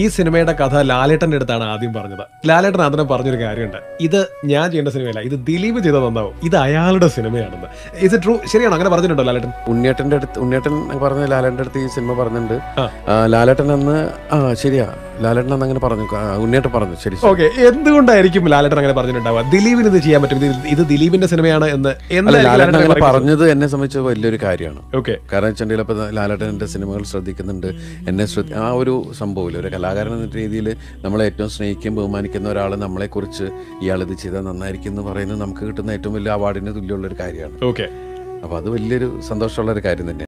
ഈ സിനിമയുടെ കഥ ലാലേട്ടന്റെ അടുത്താണ് ആദ്യം പറഞ്ഞത്. ലാലേട്ടൻ അതിനെ പറഞ്ഞൊരു കാര്യമുണ്ട്. ഇത് ഞാൻ ചെയ്യേണ്ട സിനിമയല്ല ഇത് ദിലീപ് ചെയ്ത നന്നാവും. ഇത് അയാളുടെ സിനിമയാണെന്ന്. ഇത് ട്രൂ ശരിയാണ് അങ്ങനെ പറഞ്ഞിട്ടുണ്ടോ ലാലേട്ടൻ? ഉണ്ണിയേട്ടന്റെ അടുത്ത് ഉണ്ണിയേട്ടൻ പറഞ്ഞ ലാലേട്ടന്റെ അടുത്ത് ഈ സിനിമ പറഞ്ഞിട്ടുണ്ട്. ലാലേട്ടൻ അന്ന് ആ ശരിയാ. ലാലേട്ടൻ അന്ന് അങ്ങനെ പറഞ്ഞു. ഉണ്ണിയേട്ടൻ പറഞ്ഞു. ശരി. ഓക്കെ എന്തുകൊണ്ടായിരിക്കും ലാലേട്ടൻ അങ്ങനെ പറഞ്ഞിട്ടുണ്ടാവുക? ദിലീപിന് ഇത് ചെയ്യാൻ പറ്റും. ഇത് ദിലീപിന്റെ സിനിമയാണ് എന്ന് ലാലേട്ടൻ അങ്ങനെ പറഞ്ഞത് എന്നെ സംബന്ധിച്ച് വലിയൊരു കാര്യമാണ്. ഓക്കെ. കാരണം വെച്ചിട്ടുണ്ടെങ്കിൽ അപ്പോൾ ലാലേട്ടൻ എന്റെ സിനിമകൾ ശ്രദ്ധിക്കുന്നുണ്ട്. എന്നെ ശ്രദ്ധ ആ ഒരു സംഭവമില്ല. ഒരു കലാകാരൻ എന്ന രീതിയിൽ നമ്മളെ ഏറ്റവും സ്നേഹിക്കുകയും ബഹുമാനിക്കുന്ന ഒരാൾ നമ്മളെക്കുറിച്ച് ഇയാൾ ഇത് ചെയ്താൽ നന്നായിരിക്കും എന്ന് പറയുന്നത് നമുക്ക് കിട്ടുന്ന ഏറ്റവും വലിയ അവാർഡിന് തുല്യമുള്ള ഒരു കാര്യമാണ്. ഓക്കെ. അപ്പോൾ അത് വലിയൊരു സന്തോഷമുള്ള ഒരു കാര്യം തന്നെയാണ്.